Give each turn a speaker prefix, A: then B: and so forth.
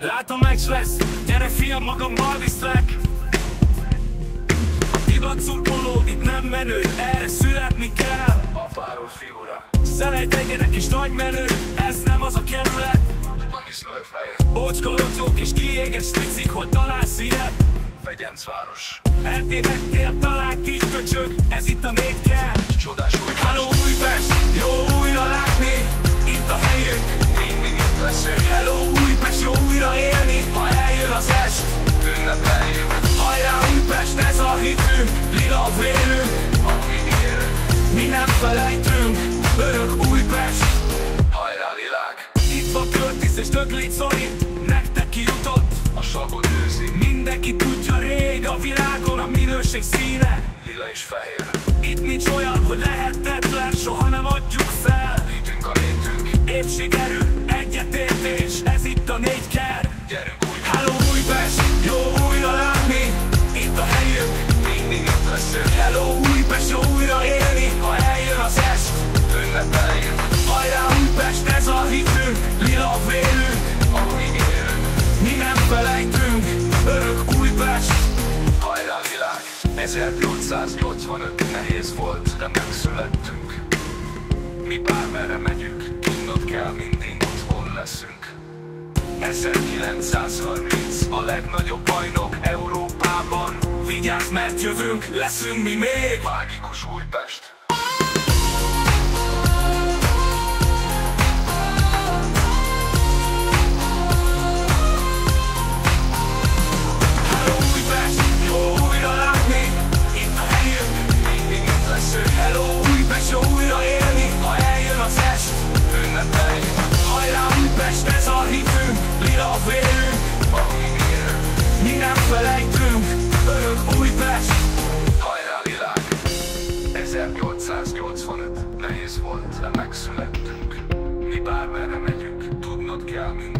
A: Látom, meccs lesz, gyere fiam, magammal viszlek Divat szurkoló, itt nem menő, erre születni kell.
B: Apáról figura
A: Szelejt egyenek is nagy menő, ez nem az a kerület.
B: Bocska
A: locsók és kiéges tricik, hogy találsz ilyet
B: Fegyencváros
A: Eltévedtél, talán kicsit
B: Ünnepeljük
A: Hajrá Újpest, ez a hitünk, lila vérünk
B: érünk
A: Mi nem felejtünk, örök Újpest.
B: Hajrá lilák
A: Itt van Curtis és Döglét Zoli, nektek kijutott
B: A sagot őzi
A: Mindenki tudja rég a világon a minőség színe.
B: Lila és fehér.
A: Itt nincs olyan, hogy lehetetlen, soha nem adjuk fel.
B: Hitünk a létünk.
A: Erő, egyetértés, ez itt a négy ker
B: Gyerünk új
A: Hello
B: 1885 nehéz volt, de megszülettünk. Mi bármerre megyünk, tudnod kell mindig otthon leszünk. 1930
A: A legnagyobb bajnok Európában. Vigyázz, mert jövünk, leszünk mi még.
B: Mágikus Újpest volt, de megszülettünk. Mi bármerre megyünk, tudnod kell mindig